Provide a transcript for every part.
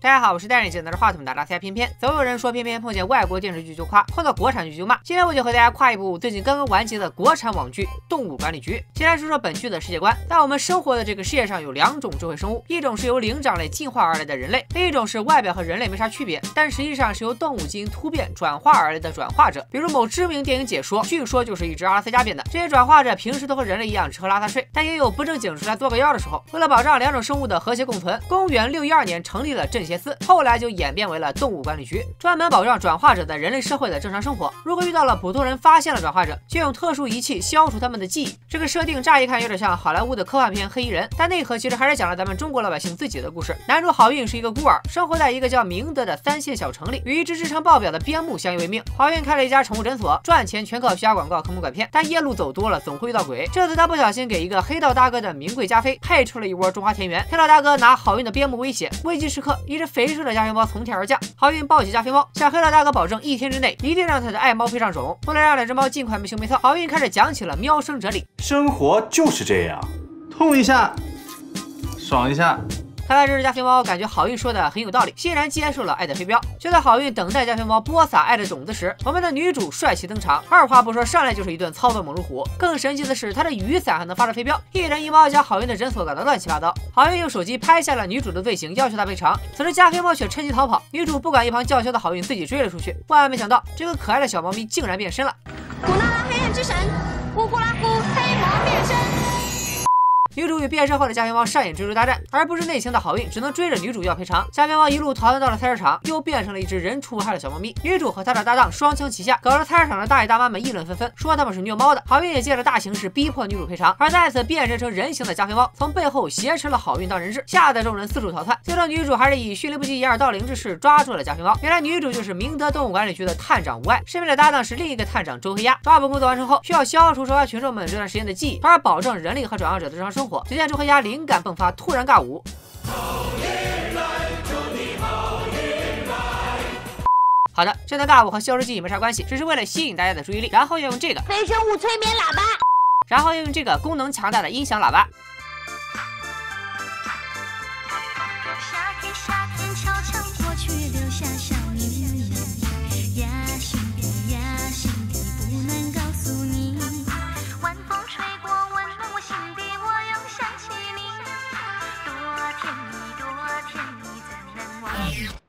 大家好，我是戴眼镜拿着话筒的拉塞偏偏。总有人说偏偏碰见外国电视剧就夸，碰到国产剧就骂。今天我就和大家夸一部最近刚刚完结的国产网剧《动物管理局》。先来说说本剧的世界观。在我们生活的这个世界上，有两种智慧生物，一种是由灵长类进化而来的人类，另一种是外表和人类没啥区别，但实际上是由动物基因突变转化而来的转化者。比如某知名电影解说，据说就是一只阿拉斯加变的。这些转化者平时都和人类一样吃喝拉撒睡，但也有不正经出来作个妖的时候。为了保障两种生物的和谐共存，公元六一二年成立了镇邪司，后来就。演变为了动物管理局，专门保障转化者在人类社会的正常生活。如果遇到了普通人发现了转化者，就用特殊仪器消除他们的记忆。这个设定乍一看有点像好莱坞的科幻片《黑衣人》，但内核其实还是讲了咱们中国老百姓自己的故事。男主好运是一个孤儿，生活在一个叫明德的三线小城里，与一只智商爆表的边牧相依为命。好运开了一家宠物诊所，赚钱全靠虚假广告、坑蒙拐骗。但夜路走多了，总会遇到鬼。这次他不小心给一个黑道大哥的名贵加菲配出了一窝中华田园。黑道大哥拿好运的边牧威胁，危急时刻，一一只肥硕的加菲猫从天而降。好运抱起加菲猫，向黑老大哥保证一天之内一定让他的爱猫配上种。为了让两只猫尽快没羞没臊，好运开始讲起了喵生哲理。生活就是这样，痛一下，爽一下。看来这只加菲猫感觉好运说的很有道理，欣然接受了爱的飞镖。就在好运等待加菲猫播撒爱的种子时，我们的女主帅气登场，二话不说上来就是一顿操作猛如虎。更神奇的是，她的雨伞还能发射飞镖，一人一猫将好运的诊所搞得乱七八糟。好运用手机拍下了女主的罪行，要求她赔偿。此时加菲猫却趁机逃跑，女主不管一旁叫嚣的好运，自己追了出去。万万没想到，这个可爱的小猫咪竟然变身了。古娜拉黑暗之神，女主与变身后的加菲猫上演追逐大战，而不是内情的好运只能追着女主要赔偿。加菲猫一路逃窜到了菜市场，又变成了一只人畜无害的小猫咪。女主和她的搭档双枪齐下，搞得菜市场的大爷大妈们议论纷纷，说他们是虐猫的。好运也借着大形势逼迫女主赔偿，而再次变身成人形的加菲猫从背后挟持了好运当人质，吓得众人四处逃窜。最终女主还是以迅雷不及掩耳盗铃之势抓住了加菲猫。原来女主就是明德动物管理局的探长吴爱，身边的搭档是另一个探长周黑鸭。抓捕工作完成后，需要消除受害群众们这段时间的记忆，从而保证人类和转化者的正常生活。只见周黑鸭。灵感迸发，突然尬舞。好的，这段尬舞和消失记忆没啥关系，只是为了吸引大家的注意力，然后要用这个非生物催眠喇叭，然后要用这个功能强大的音响喇叭。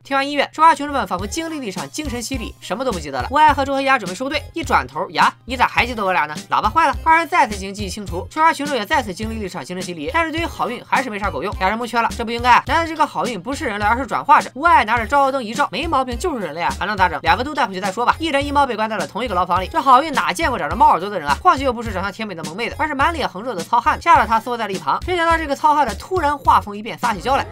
听完音乐，中华群众们仿佛经历了一场精神洗礼，什么都不记得了。吴爱和周黑鸭准备收队，一转头，呀，你咋还记得我俩呢？喇叭坏了，二人再次进行记忆清除。中华群众也再次经历了一场精神洗礼，但是对于好运还是没啥狗用。俩人蒙圈了，这不应该啊！难道这个好运不是人类，而是转化者？吴爱拿着照妖灯一照，没毛病，就是人类啊，还能咋整？两个都带回去再说吧。一人一猫被关在了同一个牢房里，这好运哪见过长着猫耳朵的人啊？况且又不是长相甜美的萌妹子，而是满脸横肉的糙汉子，吓得他缩在了一旁。谁想到这个糙汉子突然画风一变，撒起娇来。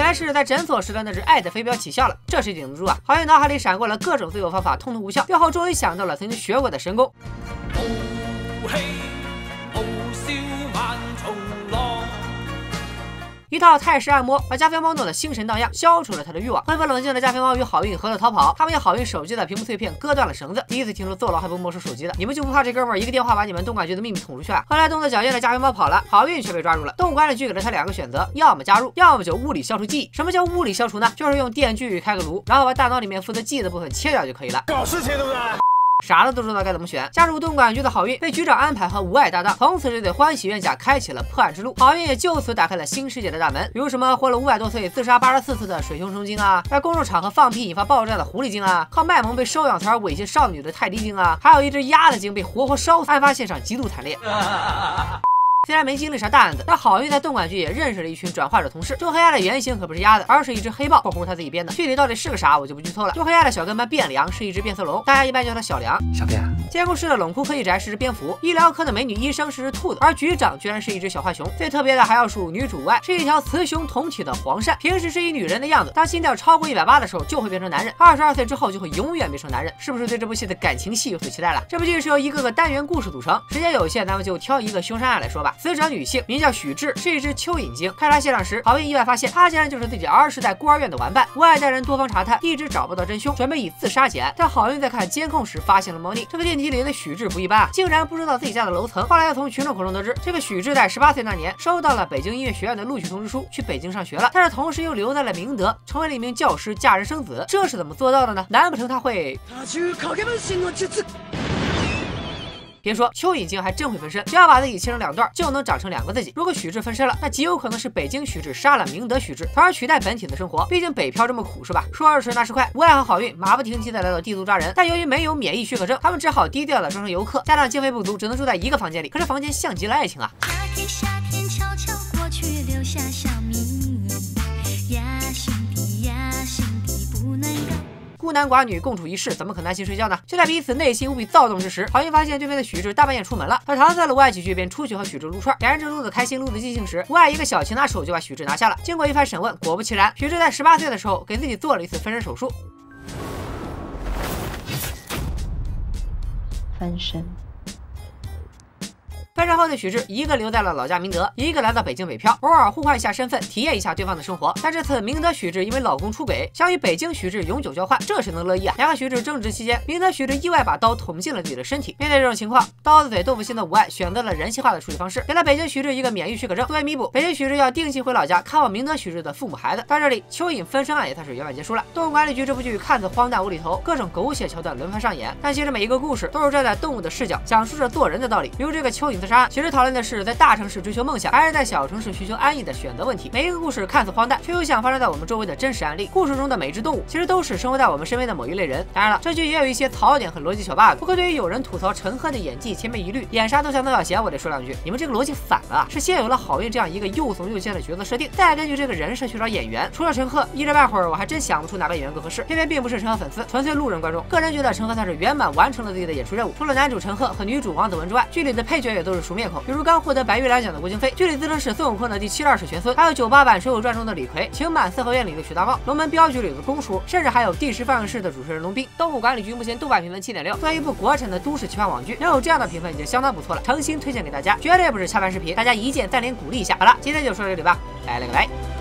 原来是在诊所时的那只爱的飞镖起效了，这谁顶得住啊？好友脑海里闪过了各种自救方法，通通无效。最后终于想到了曾经学过的神功。一套泰式按摩把加菲猫弄得心神荡漾，消除了他的欲望。恢复冷静的加菲猫与好运合作逃跑，他们用好运手机的屏幕碎片割断了绳子。第一次听说坐牢还不没收手机的，你们就不怕这哥们儿一个电话把你们东莞局的秘密捅出去啊？后来动作矫健的加菲猫跑了，好运却被抓住了。动物管理局给了他两个选择，要么加入，要么就物理消除记忆。什么叫物理消除呢？就是用电锯开个颅，然后把大脑里面负责记忆的部分切掉就可以了。搞事情对不对？啥子都知道该怎么选。加入动物管局的好运被局长安排和无爱搭档，从此这对欢喜冤家开启了破案之路。好运也就此打开了新世界的大门，比如什么活了五百多岁、自杀八十四次的水熊虫精啊，在公众场合放屁引发爆炸的狐狸精啊，靠卖萌被收养才猥亵少女的泰迪精啊，还有一只鸭子精被活活烧死，案发现场极度惨烈。虽然没经历啥大案子，但好运在动感剧也认识了一群转化者同事。周黑鸭的原型可不是鸭子，而是一只黑豹。括弧他自己编的，具体到底是个啥，我就不剧透了。周黑鸭的小跟班变良是一只变色龙，大家一般叫他小梁。小变。监控室的冷酷科技宅是只蝙蝠，医疗科的美女医生是只兔子，而局长居然是一只小浣熊。最特别的还要数女主外，是一条雌雄同体的黄鳝。平时是一女人的样子，当心跳超过一百八的时候就会变成男人。二十二岁之后就会永远变成男人。是不是对这部戏的感情戏有所期待了？这部剧是由一个个单元故事组成，时间有限，咱们就挑一个凶杀案来说吧。死者女性名叫许志，是一只蚯蚓精。开查现场时，好运意外发现她竟然就是自己儿时在孤儿院的玩伴。无爱带人多方查探，一直找不到真凶，准备以自杀结案。但好运在看监控时发现了猫腻。这个电梯里的许志不一般啊，竟然不知道自己家的楼层。后来又从群众口中得知，这个许志在十八岁那年收到了北京音乐学院的录取通知书，去北京上学了。但是同时又留在了明德，成为了一名教师，嫁人生子。这是怎么做到的呢？难不成他会？别说蚯蚓精还真会分身，只要把自己切成两段，就能长成两个自己。如果许志分身了，那极有可能是北京许志杀了明德许志，从而取代本体的生活。毕竟北漂这么苦，是吧？说二十那十快，无爱和好运马不停蹄的来到帝都抓人，但由于没有免疫许可证，他们只好低调的装成游客，加上经费不足，只能住在一个房间里。可是房间像极了爱情啊！夏天，夏天悄悄过去，留下孤男寡女共处一室，怎么可能安心睡觉呢？就在彼此内心无比躁动之时，好运发现对面的许志大半夜出门了。他搪塞了吴爱几句，便出去和许志撸串。两人正撸得开心，撸得尽兴时，吴爱一个小擒拿手就把许志拿下了。经过一番审问，果不其然，许志在十八岁的时候给自己做了一次分身手术。分身。分身后的许志，一个留在了老家明德，一个来到北京北漂，偶尔互换一下身份，体验一下对方的生活。但这次明德许志因为老公出轨，想与北京许志永久交换，这谁能乐意啊？两个许志争执期间，明德许志意外把刀捅进了自己的身体。面对这种情况，刀子嘴豆腐心的吴爱选择了人性化的处理方式，给了北京许志一个免疫许可证作为弥补。北京许志要定期回老家看望明德许志的父母孩子。到这里，蚯蚓分身案也算是圆满结束了。动物管理局这部剧看似荒诞无厘头，各种狗血桥段轮番上演，但其实每一个故事都是站在动物的视角，讲述着做人的道理。比如这个蚯蚓的杀，其实讨论的是。在大城市追求梦想，还是在小城市寻求安逸的选择问题。每一个故事看似荒诞，却又像发生在我们周围的真实案例。故事中的每只动物，其实都是生活在我们身边的某一类人。当然了，这剧也有一些槽点和逻辑小 bug。不过对于有人吐槽陈赫的演技千篇一律，演啥都像邓小贤，我得说两句：你们这个逻辑反了啊。是先有了郝运这样一个又怂又贱的角色设定，再根据这个人设去找演员。除了陈赫，一时半会儿我还真想不出哪个演员更合适。偏偏并不是陈赫粉丝，纯粹路人观众。个人觉得陈赫算是圆满完成了自己的演出任务。除了男主陈赫和女主王子文之外，剧里的配角也都是熟面孔，比如刚获得白玉兰奖的。郭京飞，剧里自称是孙悟空的第七十二世玄孙，还有九八版《水浒传》中的李逵，情满四合院里的许大茂，龙门镖局里的公叔，甚至还有第十放映室的主持人龙斌。动物管理局目前豆瓣评分七点六，作为一部国产的都市奇幻网剧，能有这样的评分已经相当不错了，诚心推荐给大家，绝对不是下饭视频，大家一键三连鼓励一下。好了，今天就说到这里吧，拜了个拜。